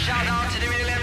shout out to the